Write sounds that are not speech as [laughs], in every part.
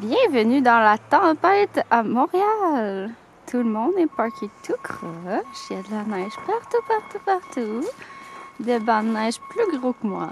Bienvenue dans la tempête à Montréal. Tout le monde est parqué tout croche. Il y a de la neige partout, partout, partout. Des bancs de neige plus gros que moi.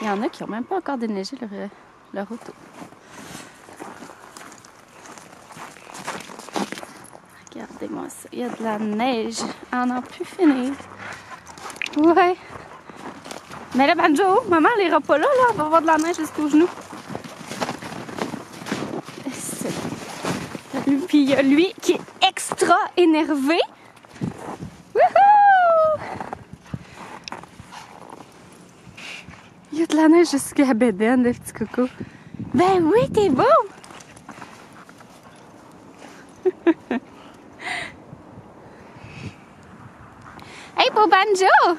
Il y en a qui n'ont même pas encore déneigé leur, leur auto. Regardez-moi ça. Il y a de la neige à n'en plus finir. Ouais. Mais le banjo, maman, elle ira pas là, là. On va avoir de la neige jusqu'aux genoux. Puis il y a lui qui est extra énervé. Wouhou! Il y a de la neige jusqu'à la bédaine, le petit coco. Ben oui, t'es beau! [laughs] hey, beau banjo!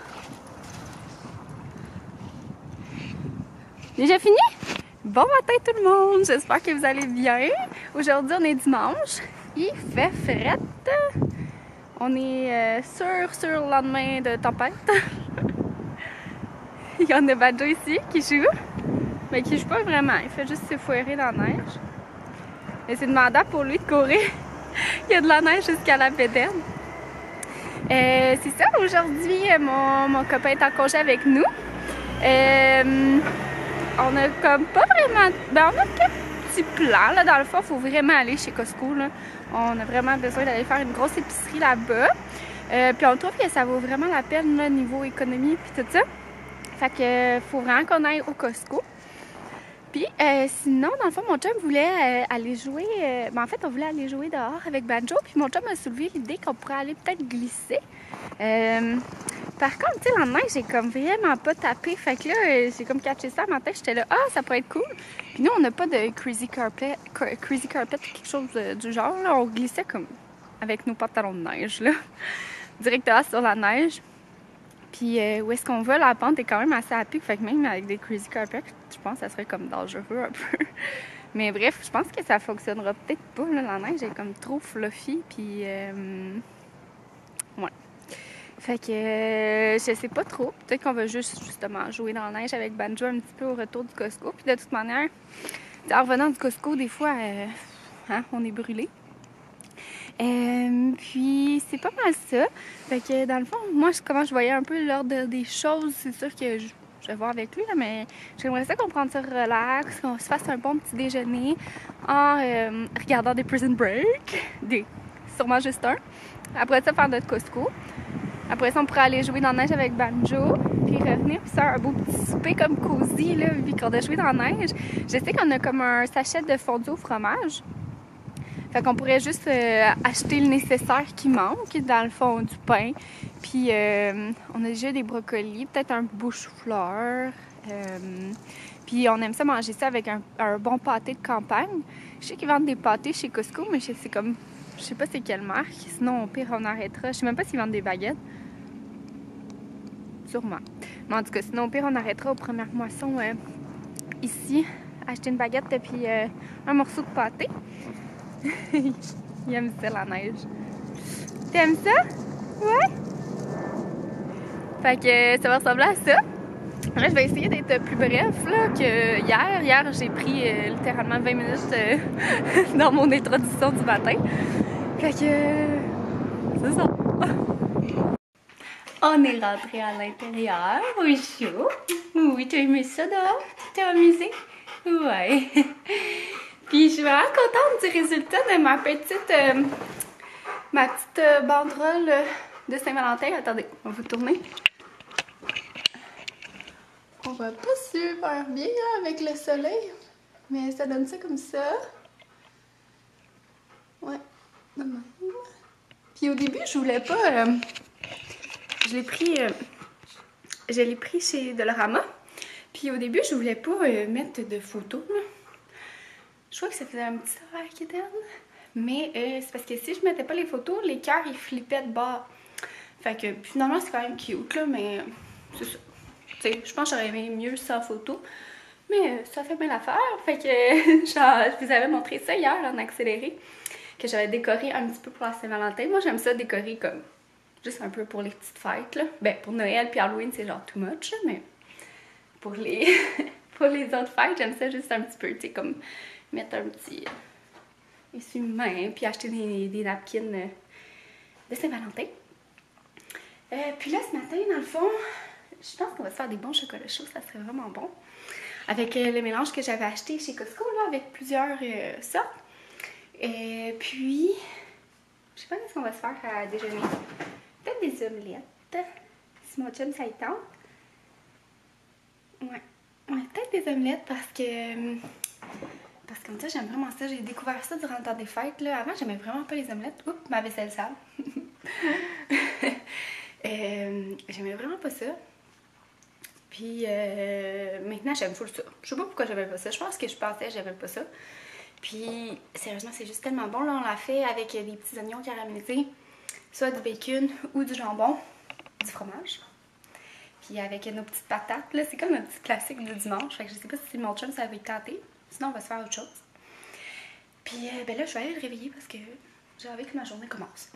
Déjà fini? Bon matin tout le monde, j'espère que vous allez bien. Aujourd'hui on est dimanche, il fait frette. On est euh, sur, sur le lendemain de tempête. [laughs] il y en a Badjo ici qui joue, mais qui joue pas vraiment, il fait juste se foirer dans la neige. Et c'est demandant pour lui de courir. [laughs] il y a de la neige jusqu'à la bédaine. Euh, c'est ça, aujourd'hui mon, mon, copain est en congé avec nous. Euh, on a comme pas vraiment. Ben, on a plans. Là, dans le fond, il faut vraiment aller chez Costco. Là. On a vraiment besoin d'aller faire une grosse épicerie là-bas. Euh, puis on trouve que ça vaut vraiment la peine, là, niveau économie puis tout ça. Fait que faut vraiment qu'on aille au Costco. Puis euh, sinon, dans le fond, mon chum voulait euh, aller jouer. Euh, ben, en fait, on voulait aller jouer dehors avec Banjo. Puis mon chum a soulevé l'idée qu'on pourrait aller peut-être glisser. Euh, par contre, tu sais, la neige, j'ai comme vraiment pas tapé. Fait que là, euh, j'ai comme catché ça à ma tête. J'étais là, ah, ça pourrait être cool. Puis nous, on n'a pas de crazy carpet, crazy carpet, quelque chose de, du genre. Là. On glissait comme avec nos pantalons de neige, là, [laughs] directement sur la neige. Puis euh, où est-ce qu'on va, la pente est quand même assez à pic. Fait que même avec des crazy carpets, je pense que ça serait comme dangereux un [laughs] peu. Mais bref, je pense que ça fonctionnera peut-être pas. Là. La neige est comme trop fluffy. Puis, euh... Fait que euh, je sais pas trop. Peut-être qu'on va juste justement jouer dans la neige avec Banjo un petit peu au retour du Costco. Puis de toute manière, en revenant du Costco, des fois, euh, hein, on est brûlé. Euh, puis c'est pas mal ça. Fait que dans le fond, moi, comment je voyais un peu l'ordre des choses, c'est sûr que je, je, vais voir avec lui, là, mais j'aimerais ça qu'on prenne ça relax, qu'on se fasse un bon petit déjeuner en euh, regardant des Prison Break, des, sûrement juste un. Après ça, faire notre Costco. Après ça, on pourrait aller jouer dans la neige avec Banjo, puis revenir, puis faire un beau petit souper comme cosy, là, vu qu'on a joué dans la neige. Je sais qu'on a comme un sachet de fondue au fromage. Fait qu'on pourrait juste euh, acheter le nécessaire qui manque, dans le fond, du pain. Puis euh, on a déjà des brocolis, peut-être un bouche-fleur. Euh, puis on aime ça manger ça avec un, bon pâté de campagne. Je sais qu'ils vendent des pâtés chez Costco, mais c'est comme... Je sais pas c'est quelle marque. Sinon, au pire, on arrêtera. Je sais même pas s'ils vendent des baguettes. Mais en tout cas, sinon, au pire, on arrêtera aux premières moissons ici. Acheter une baguette et puis un morceau de pâté. [laughs] Il aime ça, la neige. T'aimes ça? Ouais? Fait que ça va ressembler à ça. Là, je vais essayer d'être plus bref là, que hier. Hier, j'ai pris euh, littéralement 20 minutes euh, [laughs] dans mon introduction du matin. Fait que... c'est ça. [laughs] On est rentré à l'intérieur, au chaud. Oui, t'as aimé ça dehors? Tu t'es amusé? Ouais. [laughs] Puis je suis vraiment contente du résultat de ma petite, euh, ma petite euh, banderole de Saint-Valentin. Attendez, on va vous tourner. On voit pas super bien avec le soleil, mais ça donne ça comme ça. Ouais, Puis au début, je voulais pas... Euh, je l'ai pris... l'ai pris chez Dolorama. Puis au début, je voulais pas mettre de photos. Je crois que ça faisait un petit horaire qui était Mais euh, c'est parce que si je mettais pas les photos, les cœurs ils flippaient de bord. Fait que finalement c'est quand même cute là, mais c'est ça. je pense que j'aurais aimé mieux sans photo. Mais euh, ça fait bien l'affaire. Fait que [laughs] je vous avais montré ça hier en accéléré. Que j'avais décoré un petit peu pour la Saint-Valentin. Moi j'aime ça décorer comme juste un peu pour les petites fêtes là. Ben pour Noël puis Halloween c'est genre too much mais pour les [laughs] pour les autres fêtes, j'aime ça juste un petit peu, tu sais, comme mettre un petit euh, essuie-main, puis acheter des, des napkins euh, de Saint-Valentin. Euh, puis là, ce matin, dans le fond, je pense qu'on va se faire des bons chocolats chauds, ça serait vraiment bon. Avec le mélange que j'avais acheté chez Costco, là, avec plusieurs euh, sortes. Et puis, je sais pas ce qu'on va se faire à déjeuner? Peut-être des omelettes, si mon chum ça y tente. Ouais, ouais peut-être des omelettes parce que... Parce que comme ça, j'aime vraiment ça. J'ai découvert ça durant le temps des fêtes. Là. Avant, j'aimais vraiment pas les omelettes. Oups, ma vaisselle sale. [laughs] euh, j'aimais vraiment pas ça. Puis euh, maintenant, j'aime full ça. Je sais pas pourquoi j'aimais pas ça. Je pense que je pensais que j'aimais pas ça. Puis sérieusement, c'est juste tellement bon. Là, on l'a fait avec des petits oignons caramélisés, soit du bacon ou du jambon, du fromage. Puis avec nos petites patates, là, c'est comme un petit classique du dimanche. Fait que je sais pas si mon chum ça va être tenté. Sinon, on va se faire autre chose. Puis euh, ben là, je vais aller le réveiller parce que j'ai envie que ma journée commence.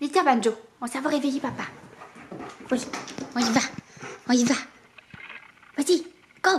Vite, Banjo, on s'en va réveiller papa. Oui, on y va, on y va. Vas-y, go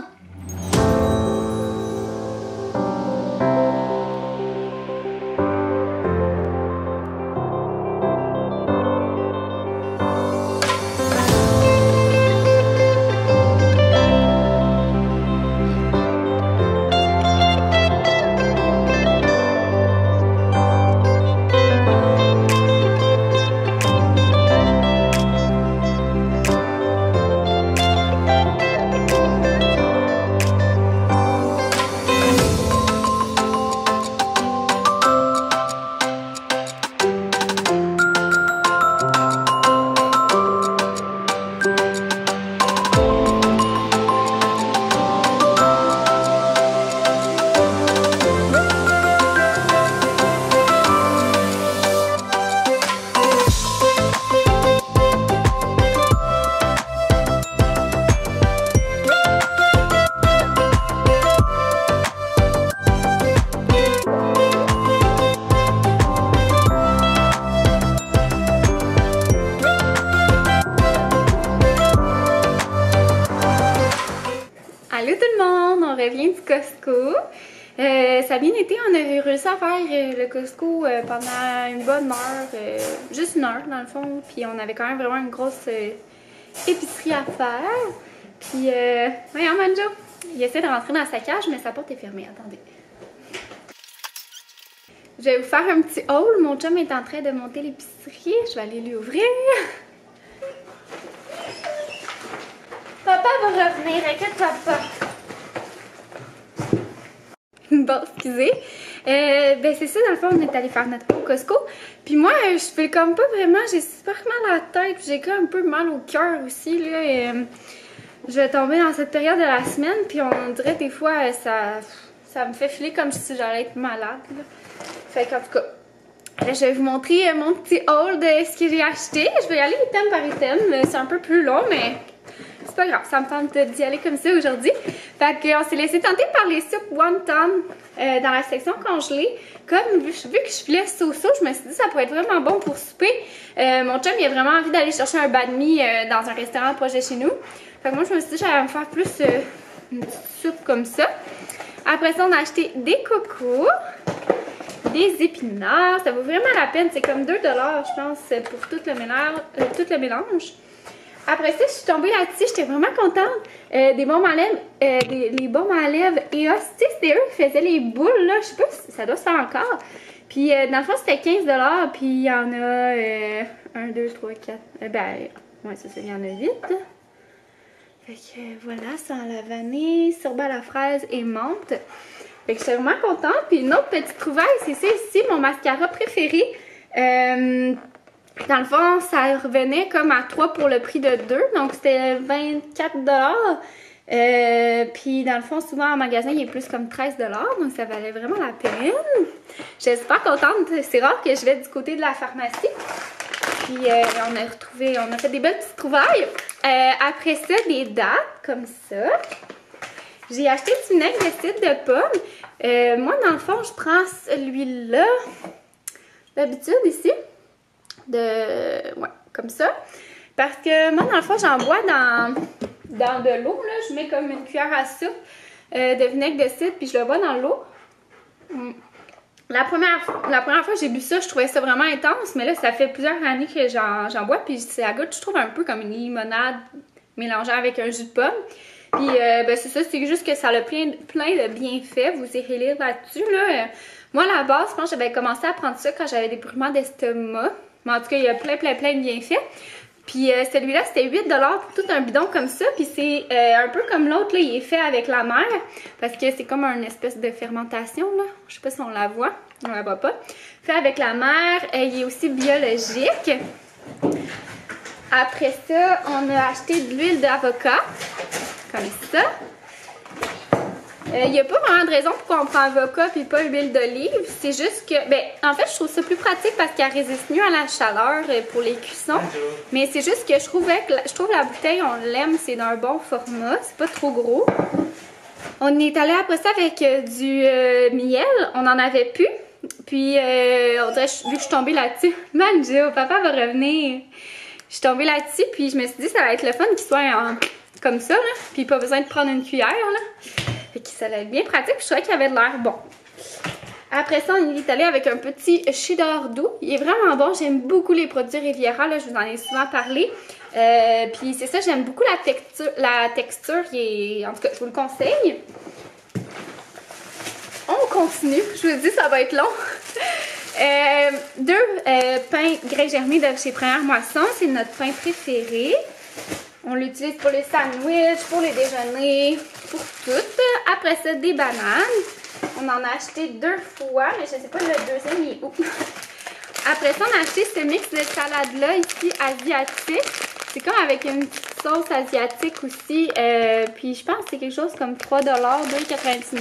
bien été, on a réussi à faire euh, le Costco euh, pendant une bonne heure, euh, juste une heure dans le fond, puis on avait quand même vraiment une grosse épicerie à faire. Puis, euh, voyons Manjo, il essaie de rentrer dans sa cage, mais sa porte est fermée, attendez. Je vais vous faire un petit haul, mon chum est en train de monter l'épicerie, je vais aller lui ouvrir. Papa va revenir, inquiète-toi pas. [laughs] Bon, excusez. Euh, ben c'est ça, dans le fond, on est allé faire notre au Costco. Puis moi, euh, je fais comme pas vraiment, j'ai super mal à la tête, j'ai comme un peu mal au cœur aussi, là. Euh, je vais tomber dans cette période de la semaine, puis on dirait des fois, ça, ça me fait filer comme si j'allais être malade, là. Fait qu'en tout cas, je vais vous montrer mon petit haul de ce que j'ai acheté. Je vais y aller item par item, c'est un peu plus long, mais pas grave, ça me tente d'y aller comme ça aujourd'hui. Fait qu'on s'est laissé tenter par les soupes wonton euh, dans la section congelée. Comme vu, que je filais so-so, je me suis dit que ça pourrait être vraiment bon pour souper. Euh, mon chum, il a vraiment envie d'aller chercher un banh euh, dans un restaurant proche chez nous. Fait que moi, je me suis dit j'allais me faire plus une petite soupe comme ça. Après ça, on a acheté des cocos, des épinards. Ça vaut vraiment la peine. C'est comme 2$, je pense, pour tout le mélange. Après ça, je suis tombée là-dessus, j'étais vraiment contente. Euh, des baumes à lèvres, des, les baumes à lèvres et os, c'était eux qui faisaient les boules, là. Je sais pas si ça doit se faire encore. Puis, euh, dans le fond, c'était 15$, puis il y en a euh, 1, 2, 3, 4. Euh, ben, ouais, ça, il y en a 8. Fait que euh, voilà, sans la vanille, sorbet à la fraise et menthe. Fait que j'étais vraiment contente. Puis une autre petite trouvaille, c'est ça ici, mon mascara préféré. Euh, dans le fond, ça revenait comme à 3 pour le prix de 2. Donc, c'était 24 euh, Puis, dans le fond, souvent en magasin, il est plus comme 13 Donc, ça valait vraiment la peine. J'étais super contente. C'est rare que je vais du côté de la pharmacie. Puis, euh, on a retrouvé, on a fait des belles petites trouvailles. Euh, après ça, des dates comme ça. J'ai acheté du vinaigre de cidre de pomme. Moi, dans le fond, je prends celui-là. D'habitude, ici de. Ouais, comme ça. Parce que moi, dans le fond, j'en bois dans. de l'eau. là. Je mets comme une cuillère à soupe euh, de vinaigre de cidre, puis je le bois dans l'eau. Mm. La première, fois que j'ai bu ça, je trouvais ça vraiment intense, mais là, ça fait plusieurs années que j'en bois, puis ça goûte, je trouve, un peu comme une limonade mélangée avec un jus de pomme. Puis, euh, ben, c'est ça, c'est juste que ça a plein, plein de bienfaits. Vous irez lire là-dessus, là. Moi, à la base, je pense que j'avais commencé à prendre ça quand j'avais des brûlements d'estomac. Mais en tout cas, il y a plein, plein, plein de bienfaits. Puis euh, celui-là, c'était 8 pour tout un bidon comme ça. Puis c'est euh, un peu comme l'autre, là, il est fait avec la mer. Parce que c'est comme une espèce de fermentation, là. Je sais pas si on la voit. On la voit pas. Fait avec la mer. Euh, il est aussi biologique. Après ça, on a acheté de l'huile d'avocat. Comme ça. Il n'y a pas vraiment de raison pourquoi on prend avocat puis pas huile d'olive. C'est juste que, ben, en fait, je trouve ça plus pratique parce qu'elle résiste mieux à la chaleur euh, pour les cuissons. Mais c'est juste que je trouvais que la, je trouve la bouteille, on l'aime, c'est d'un bon format, c'est pas trop gros. On est allé après ça avec euh, du euh, miel, on en avait plus. Puis, on dirait, vu que je suis tombée là-dessus, [laughs] Manjo, papa va revenir. Je suis tombée là-dessus, puis je me suis dit, ça va être le fun qu'il soit comme ça, là. Puis pas besoin de prendre une cuillère, là. Fait que ça allait être bien pratique. Puis je trouvais qu'il avait de l'air bon. Après ça, on est allé avec un petit cheddar doux. Il est vraiment bon. J'aime beaucoup les produits Riviera. Là, je vous en ai souvent parlé. Euh, puis c'est ça, j'aime beaucoup la texture. La texture est... En tout cas, je vous le conseille. On continue. Je vous dis, ça va être long. [laughs] Euh, deux euh, pains grès germés de chez Première Moisson. C'est notre pain préféré. On l'utilise pour les sandwichs, pour les déjeuners, pour tout. Après ça, des bananes. On en a acheté deux fois, mais je ne sais pas le deuxième il est où. [laughs] Après ça, on a acheté ce mix de salade-là ici, asiatique. C'est comme avec une sauce asiatique aussi. Euh, puis je pense que c'est quelque chose comme 3$, 2,99$.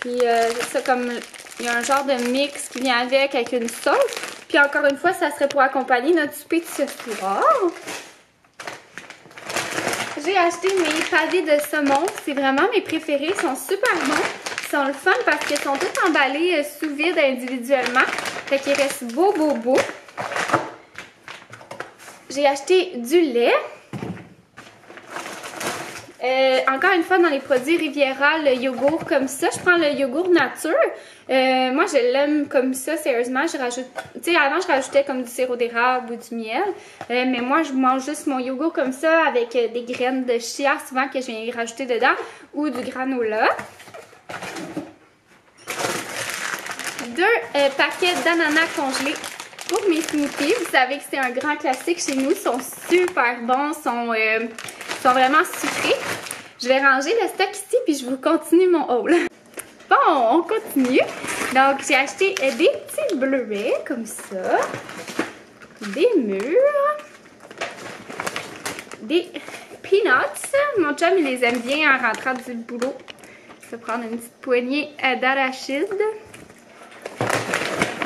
Puis euh, c'est ça comme... Il y a un genre de mix qui vient avec, avec une sauce. Puis encore une fois, ça serait pour accompagner notre souper de ce soir j'ai acheté mes pavés de saumon. C'est vraiment mes préférés. Ils sont super bons. Ils sont le fun parce qu'ils sont tous emballés euh, sous vide individuellement. Fait qu'ils restent beau, beau, beau. J'ai acheté du lait. Euh, encore une fois, dans les produits Riviera, le yogourt comme ça, je prends le yogourt nature. Euh, moi, je l'aime comme ça, sérieusement. Je rajoute, tu sais, avant, je rajoutais comme du sirop d'érable ou du miel. Euh, mais moi, je mange juste mon yogourt comme ça avec des graines de chia, souvent que je viens rajouter dedans, ou du granola. Deux paquets d'ananas congelés pour mes smoothies. Vous savez que c'est un grand classique chez nous. Ils sont super bons, sont sont vraiment sucrés. Je vais ranger le stock ici, puis je vous continue mon haul. [laughs] Bon, on continue. Donc, j'ai acheté des petits bleuets, comme ça. Des mûres. Des peanuts. Mon chum, il les aime bien en rentrant du boulot. Je vais prendre une petite poignée d'arachide.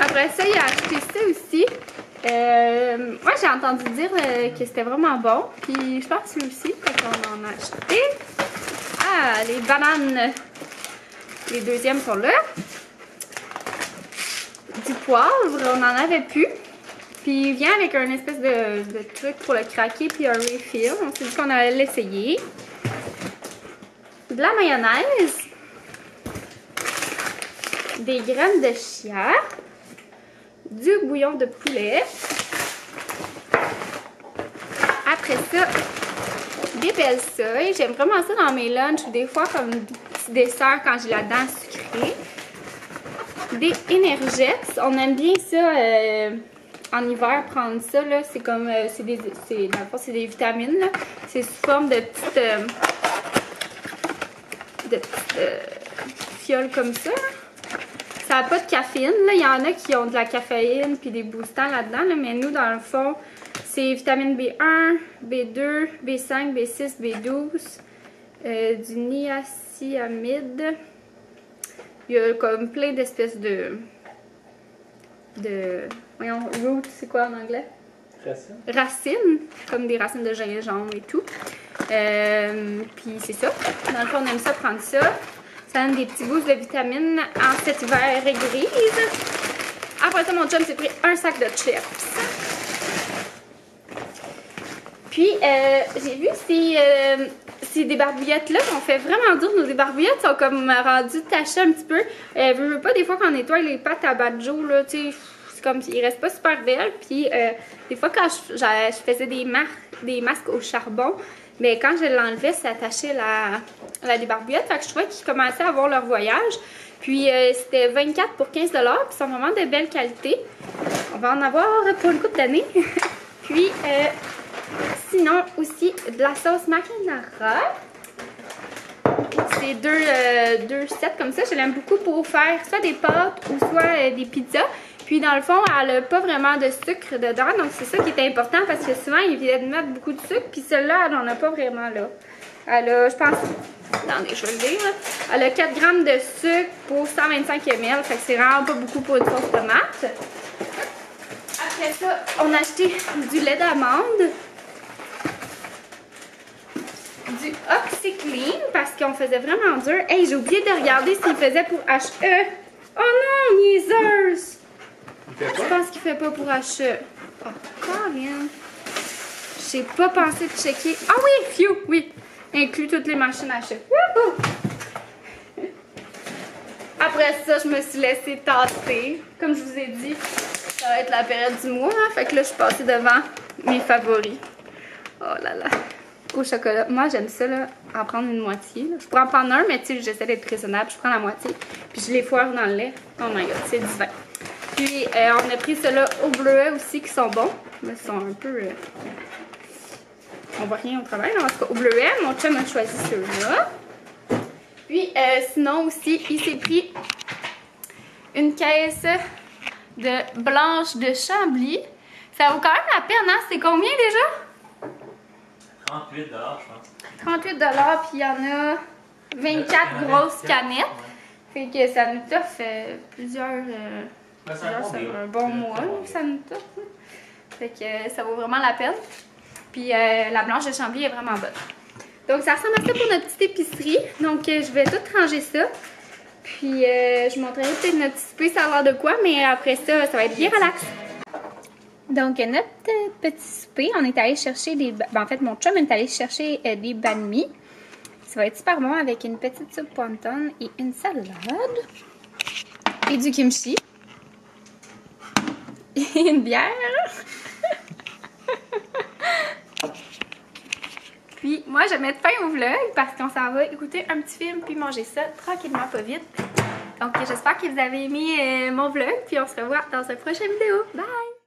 Après ça, il a acheté ça aussi. Euh, moi, j'ai entendu dire euh, que c'était vraiment bon. Puis je pense que aussi, qu'on en a acheté. Ah, les bananes. Les deuxièmes sont là. Du poivre, on n'en avait plus. Puis il vient avec un espèce de, de truc pour le craquer, puis un refill. On s'est dit qu'on allait l'essayer. De la mayonnaise. Des graines de chia du bouillon de poulet. Après ça, des belles seuils. J'aime vraiment ça dans mes lunchs ou des fois comme petit dessert quand j'ai la dent sucrée. Des énergettes. On aime bien ça euh, en hiver, prendre ça. C'est comme, euh, c'est des, c'est des vitamines. C'est sous forme de petites, euh, de petites fioles comme ça. Ça n'a pas de caféine. Là. Il y en a qui ont de la caféine puis des boostants là-dedans. Mais nous, dans le fond, c'est vitamine B1, B2, B5, B6, B12, du niacinamide. Il y a comme plein d'espèces de... de... Voyons, root, c'est quoi en anglais? Racines. Racines, comme des racines de gingembre et tout. Euh, puis c'est ça. Dans le fond, on aime ça prendre ça. Ça donne des petits boosts de vitamines en cet hiver grise. Après ça, mon chum s'est pris un sac de chips. Puis, euh, j'ai vu ces, euh, ces débarbouillettes-là qu'on fait vraiment dur. Nos débarbouillettes sont comme rendues tachées un petit peu. Euh, veux pas, des fois, quand on nettoie les pattes à banjo, là, tu sais, c'est comme, ils restent pas super belles. Puis, euh, des fois, quand je, faisais des, des masques au charbon, mais quand je l'enlevais, ça attachait la, la débarbouillette. Fait que je trouvais qu'ils commençaient à avoir leur voyage. Puis, euh, c'était 24 pour 15 Puis, ils sont vraiment de belle qualité. On va en avoir pour une couple d'années. [laughs] Puis, euh, sinon, aussi, de la sauce marinara. C'est deux, euh, deux sets comme ça. Je l'aime beaucoup pour faire soit des pâtes ou soit des pizzas. Puis dans le fond, elle n'a pas vraiment de sucre dedans. Donc c'est ça qui est important parce que souvent, ils viennent mettre beaucoup de sucre. Puis celle-là, elle n'en a pas vraiment là. Elle a, je pense, attendez, je vais le dire. là. Elle a 4 grammes de sucre pour 125 ml. Fait que c'est vraiment pas beaucoup pour une sauce tomate. Après ça, on a acheté du lait d'amande du OxyClean parce qu'on faisait vraiment dur. Hey, j'ai oublié de regarder s'il faisait pour HE. Oh non, niaiseuse! Il fait Je pense qu'il fait pas pour HE. Oh, Colin. J'ai pas pensé de checker. Ah oui, phew, oui. Inclut toutes les machines HE. Wouhou! Après ça, je me suis laissée tâter. Comme je vous ai dit, ça va être la période du mois. hein. Fait que là, je suis passée devant mes favoris. Oh là là. Au chocolat. Moi, j'aime ça, là, en prendre une moitié. Je pourrais en prendre un, mais tu sais, j'essaie d'être raisonnable. Je prends la moitié. Puis je les foire dans le lait. Oh my god, c'est divin. Puis, euh, on a pris ceux-là au bleuet aussi, qui sont bons. Mais ils sont un peu... euh, On voit rien au travail. En tout cas, au bleuet, mon chum a choisi ceux-là. Puis, euh, sinon aussi, il s'est pris une caisse de blanche de Chambly. Ça vaut quand même la peine, hein? C'est combien déjà? 38 je pense. 38 puis il y en a 24 Il y en a grosses 24, canettes. Fait que ça nous t'offre euh, plusieurs, euh, Ben, un plusieurs- bon un bon mois, ça nous t'offre. là. Fait que euh, ça vaut vraiment la peine. Puis euh, la blanche de Chambly est vraiment bonne. Donc ça ressemble à ça pour notre petite épicerie. Donc euh, je vais tout ranger ça. Puis euh, je montrerai peut-être notre petit souper, ça a de quoi, mais après ça, ça va être bien relax. Donc, notre euh, petit souper, on est allé chercher des. ben, en fait, mon chum est allé chercher des banh. Ça va être super bon avec une petite soupe wonton et une salade. Et du kimchi. Et une bière. [laughs] Puis, moi, je vais mettre fin au vlog parce qu'on s'en va écouter un petit film puis manger ça tranquillement, pas vite. Donc, j'espère que vous avez aimé euh, mon vlog. Puis, on se revoit dans une prochaine vidéo. Bye!